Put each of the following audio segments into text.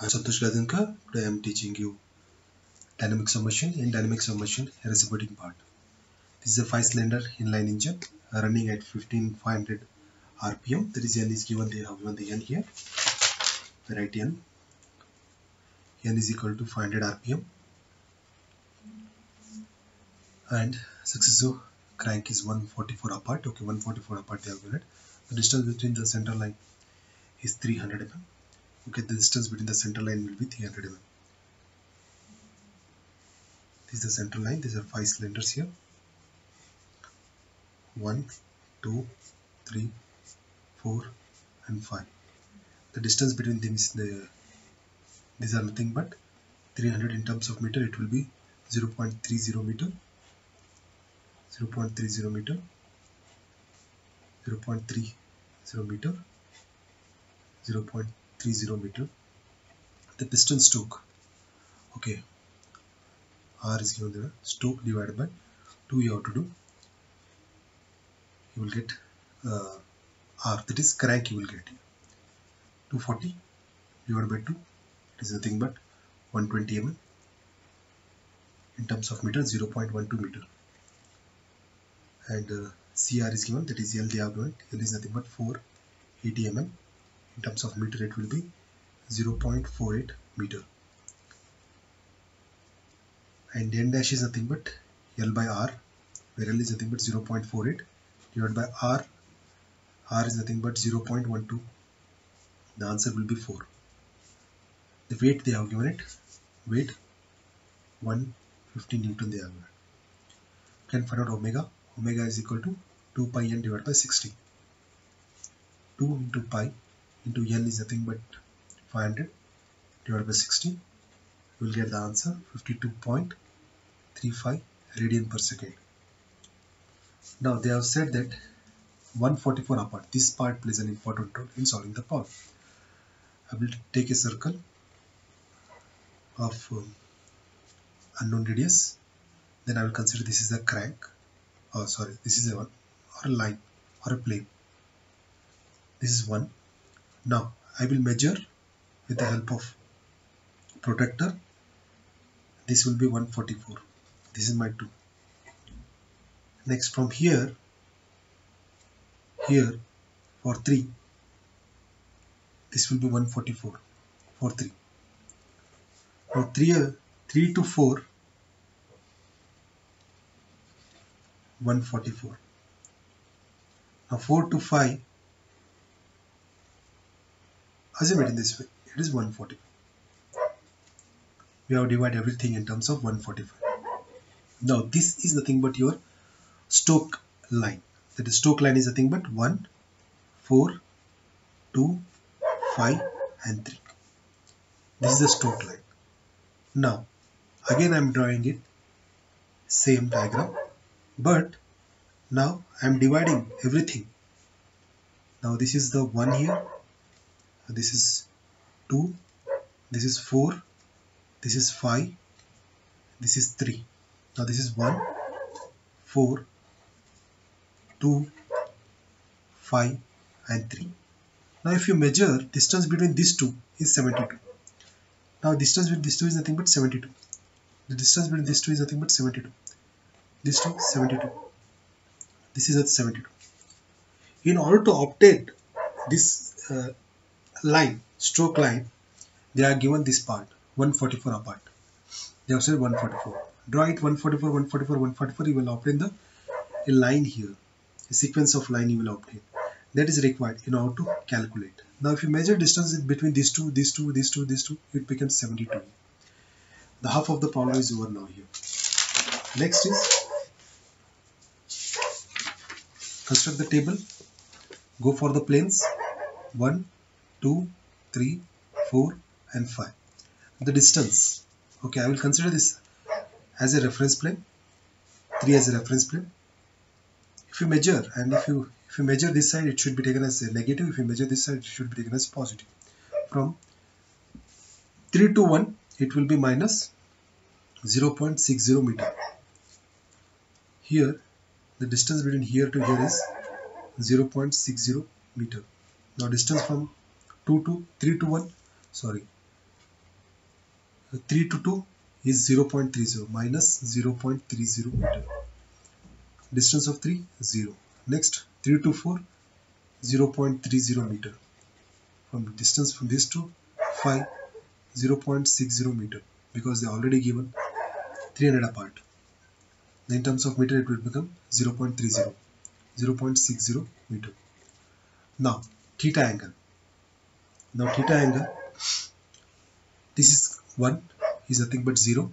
I'm Santosh Gaidhankar. Today I'm teaching you dynamic in dynamics of motion reciprocating part. This is a five cylinder inline engine running at 15500 rpm. That is n is given they have given the n here. The right n. n is equal to 500 rpm and successive crank is 144 apart. Okay, 144 apart they have given it. The distance between the center line is 300 mm okay the distance between the center line will be 300 mm this is the center line. These are five cylinders here. One two three four and five. The distance between them is the these are nothing but 300 in terms of meter. It will be 0 0.30 meter. 0 0.30 meter. 0 0.30 meter. 0 0.30 meter. The piston stroke. Okay. R is given there. Stroke divided by 2 you have to do. You will get uh, r. That is crank you will get. 240 divided by 2 it is nothing but 120 mm. In terms of meter 0.12 meter. And uh, cr is given. That is l have given l is nothing but 480 mm in terms of meter it will be 0.48 meter. And n dash is nothing but L by R where L is nothing but 0.48 divided by R. R is nothing but 0.12 the answer will be 4 the weight they have given it weight 150 Newton they have given can find out omega. Omega is equal to 2 pi n divided by 60 2 into pi into n is nothing but 500 divided by 60 you will get the answer 52.35 radian per second. Now they have said that 144 apart. This part plays an important role in solving the problem. I will take a circle of um, unknown radius. Then I will consider this is a crank. Oh sorry this is a one or a line or a plane. This is one now I will measure with the help of protector. this will be 144 this is my 2 next from here here for 3 this will be 144 for 3 now 3 uh, 3 to 4 144 now 4 to 5 assume it in this way it is 140 we have divided everything in terms of 145 now this is nothing but your stroke line. That is stroke line is nothing but 1 4 2 5 and 3 this is the stroke line. Now again I am drawing it same diagram but now I am dividing everything. Now this is the 1 here this is 2 this is 4 this is 5 this is 3 now this is 1 4 2 5 and 3 now if you measure distance between these two is 72 now distance between these two is nothing but 72 the distance between these two is nothing but 72 this two 72 this is at 72 in order to obtain this uh, line stroke line they are given this part 144 apart. They have said 144 draw it 144 144 144 you will obtain the a line here. A sequence of line you will obtain. That is required in order to calculate. Now if you measure distance between these two these two these two these two it becomes 72 the half of the problem is over now here. Next is construct the table go for the planes 1 2 3 4 and 5 the distance. Okay I will consider this as a reference plane. 3 as a reference plane. If you measure and if you if you measure this side it should be taken as a negative. If you measure this side it should be taken as positive. From 3 to 1 it will be minus 0.60 meter. Here the distance between here to here is 0.60 meter. Now distance from 2 to 3 to 1 sorry. 3 to 2 is 0.30 minus 0.30 meter. Distance of 3 0 next 3 to 4 0.30 meter. From distance from this to 5 0.60 meter because they already given 300 apart. In terms of meter it will become 0.30 0.60 meter. Now theta angle now theta angle this is 1 is nothing but 0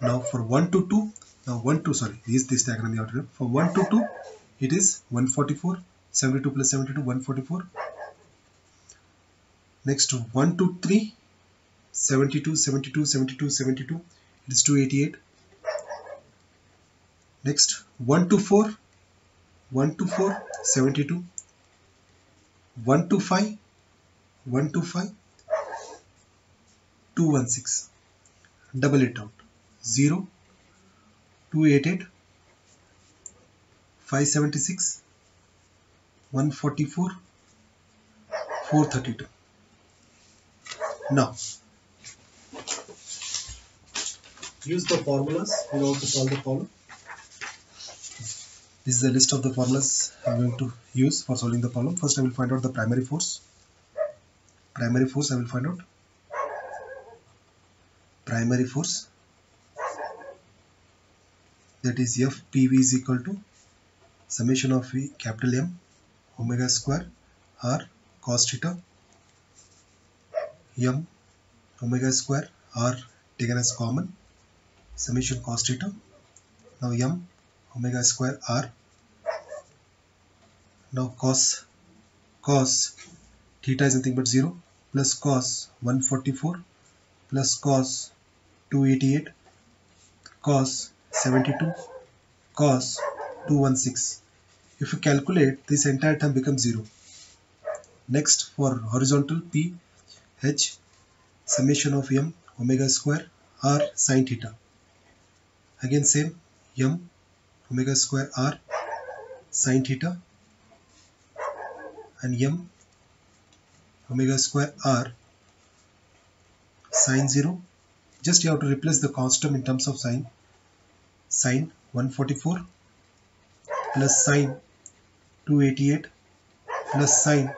now for 1 to 2 now 1 to sorry this this diagram you have to for 1 to 2 it is 144 72 plus 72 144 next 1 to 3 72 72 72 72 it is 288 next 1 to 4 1 to 4 72 1 to 5 1 to 5 216 double it out. 0 288 576 144 432 now use the formulas. In order to solve the problem this is the list of the formulas I'm going to use for solving the problem. First I will find out the primary force. Primary force I will find out. Primary force that is FPV is equal to summation of V capital M omega square R cos theta M omega square R taken as common summation cos theta. Now M omega square R now cos cos theta is nothing but 0 plus cos 144 plus cos 288 cos 72 cos 216 if you calculate this entire term becomes 0 next for horizontal p h summation of m omega square r sin theta. Again same m omega square r sin theta and m omega square r sin 0 just you have to replace the constant in terms of sine sine 144 plus sine 288 plus sine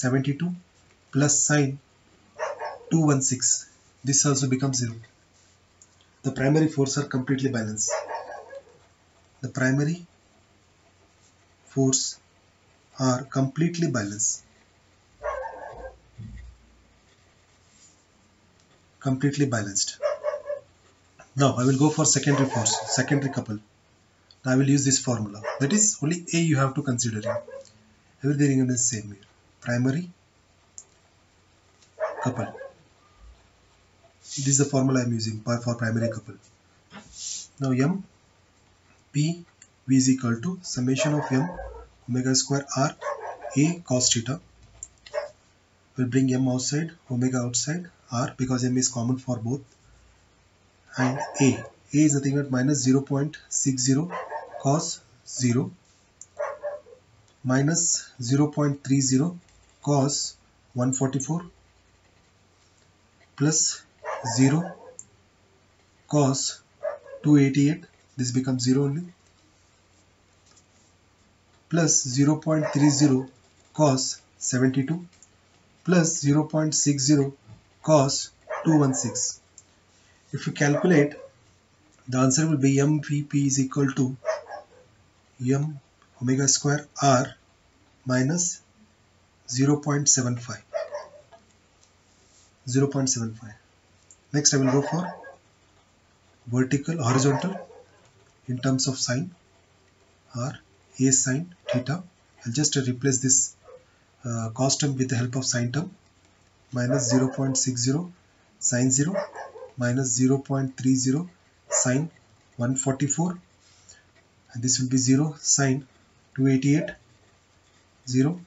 72 plus sine 216 this also becomes 0 the primary force are completely balanced the primary force are completely balanced. Completely balanced. Now I will go for secondary force secondary couple. Now I will use this formula. That is only A you have to consider everything is same here. Primary couple. This is the formula I am using for primary couple. Now M V is equal to summation of M omega square R A cos theta We'll bring M outside omega outside R because M is common for both and A. A is nothing but minus 0.60 cos 0 minus 0.30 cos 144 plus 0 cos 288 this becomes 0 only. Plus 0.30 cos 72 plus 0.60 cos 216 if you calculate the answer will be MVP is equal to m omega square r minus 0.75 0.75 next I will go for vertical horizontal in terms of sine or a sine theta. I'll just replace this uh, cos term with the help of sine term. Minus 0.60 sine 0 minus 0.30 sine 144 and this will be 0 sine 288 0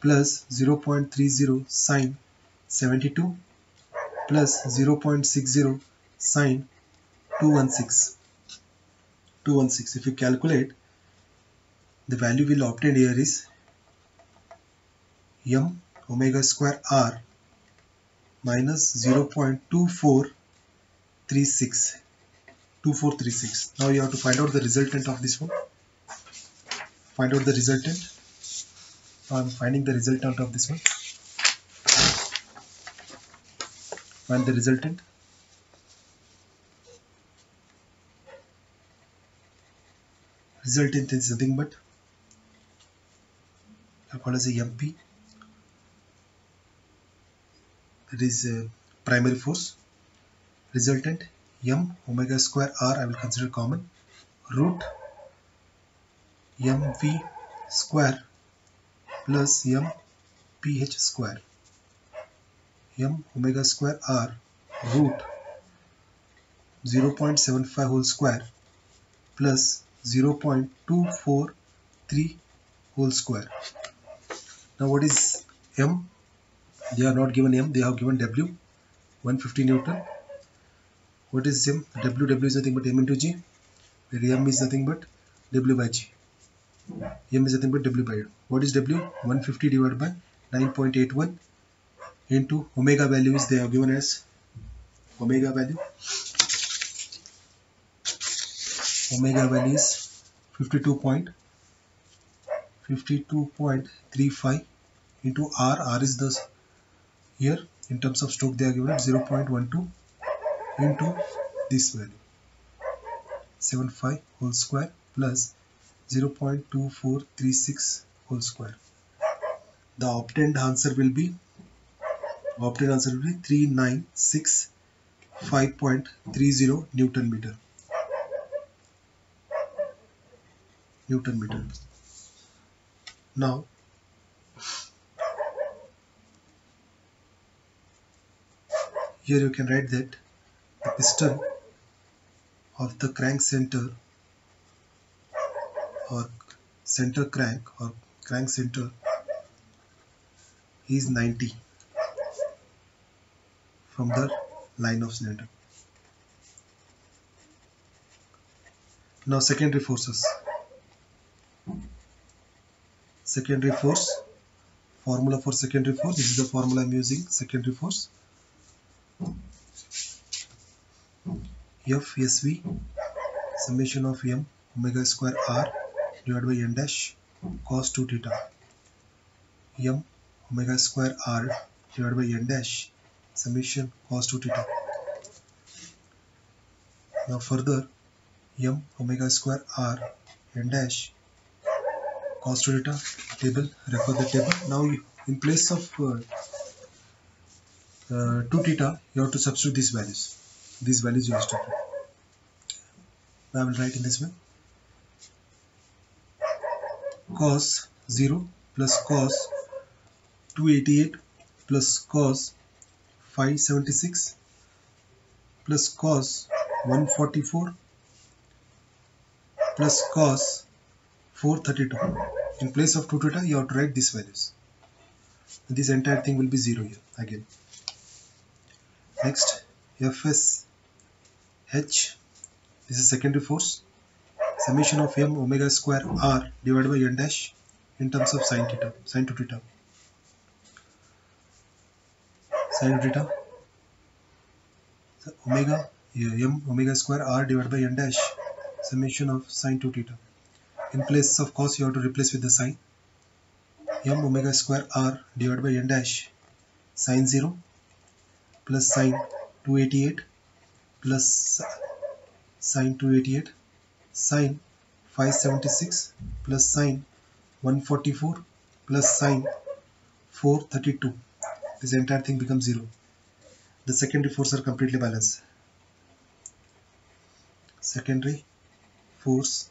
plus 0.30 sine 72 plus 0.60 sine 216 216 if you calculate the value we'll obtain here is m omega square r minus 0.2436 2436 now you have to find out the resultant of this one. Find out the resultant. I'm finding the resultant of this one. Find the resultant resultant is nothing but called as a MP that is a primary force resultant m omega square r I will consider common root mv square plus m ph square. M omega square r root 0.75 whole square plus 0.243 whole square. Now what is m? They are not given m they have given w 150 newton. What is m? W w is nothing but m into g where m is nothing but w by g. M is nothing but w by u what is w? 150 divided by 9.81 into omega value is they are given as omega value omega value is 52.52.35 into r. R is the here. In terms of stroke they are given at 0.12 into this value. 75 whole square plus 0.2436 whole square. The obtained answer will be obtained answer will be 3965.30 newton meter newton meter now here you can write that the piston of the crank center or center crank or crank center is 90 from the line of cylinder. Now secondary forces. Secondary force formula for secondary force. This is the formula I'm using secondary force. FSV summation of m omega square r divided by n dash cos 2 theta. M omega square r divided by n dash summation cos 2 theta. Now further m omega square r n dash cos 2 theta table refer the table. Now in place of uh, uh, 2 theta you have to substitute these values. These values you have to I will write in this way. Cos 0 plus cos 288 plus cos 576 plus cos 144 plus cos 432 in place of 2 theta you have to write these values. This entire thing will be 0 here again. Next fs h. This is secondary force. Summation of m omega square r divided by n dash in terms of sine theta sine 2 theta. Sine 2 theta. So omega m omega square r divided by n dash summation of sine 2 theta in place of cos you have to replace with the sine m omega square r divided by n dash sine 0 plus sine 288 plus sine 288 sine 576 plus sine 144 plus sine 432 this entire thing becomes 0 the secondary forces are completely balanced. Secondary force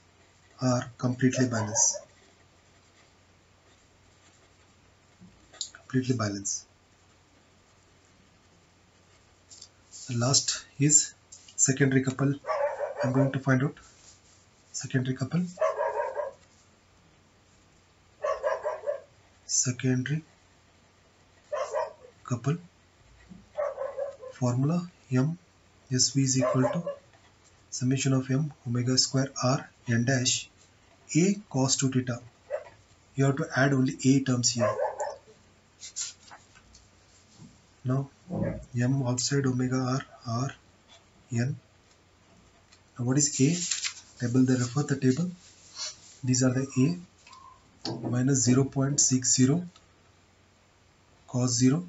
are completely balanced. Completely balanced. The last is secondary couple. I'm going to find out. Secondary couple. Secondary couple. Formula m sv is equal to summation of m omega square r n dash a cos 2 theta. You have to add only a terms here. Now m outside omega r r n. Now what is a? Table the refer the table. These are the a minus 0.60 cos 0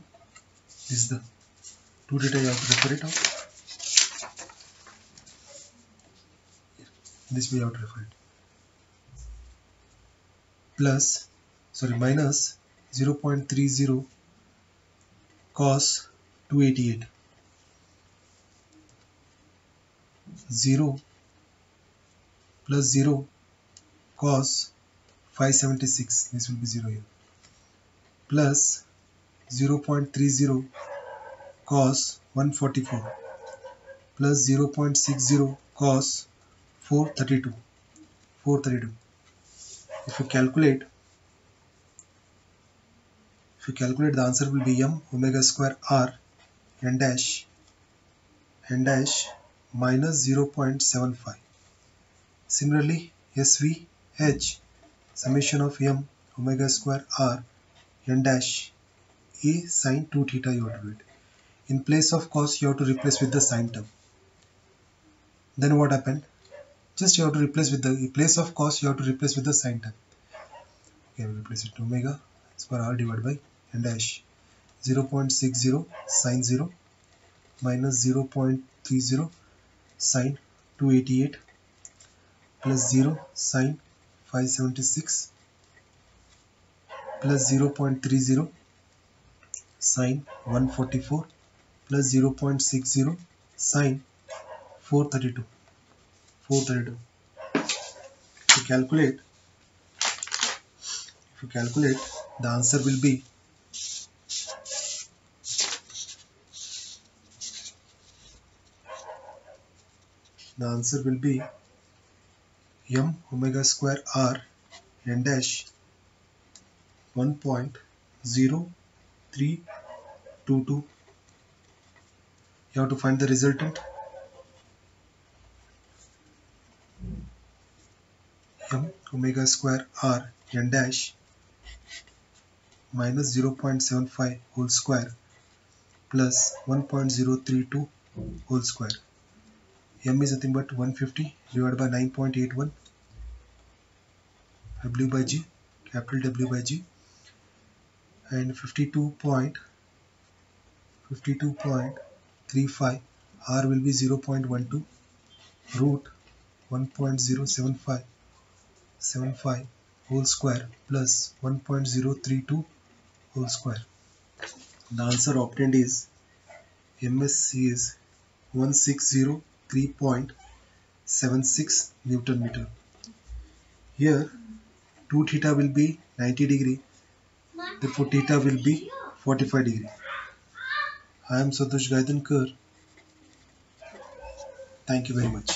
this is the 2 theta you have to refer it out this you have to it plus sorry minus 0.30 cos 288 0 plus 0 cos 576 this will be 0 here. Plus 0.30 cos 144 plus 0.60 cos 432 432 if you calculate if you calculate the answer will be m omega square r n dash n dash minus 0.75 similarly svh summation of m omega square r n dash a sine 2 theta you have to. In place of cos you have to replace with the sine term. Then what happened? Just you have to replace with the place of cos you have to replace with the sine term. Okay, we replace it omega square r divided by n dash 0.60 sine 0 minus 0.30 sine 288 plus 0 sine 576 plus 0.30 sine 144 plus 0.60 sine 432 432 if you calculate if you calculate the answer will be the answer will be m omega square r n dash 1.0322 you have to find the resultant m omega square r n dash minus 0.75 whole square plus 1.032 whole square. M is nothing but 150 divided by 9.81 w by g capital w by g. And 52.52.35 r will be 0.12 root 1.075 75 whole square plus 1.032 whole square the answer obtained is MSc is 1603.76 Newton meter here 2 theta will be 90 degree therefore theta will be 45 degree. I am Santosh Gaidhankar. Thank you very much.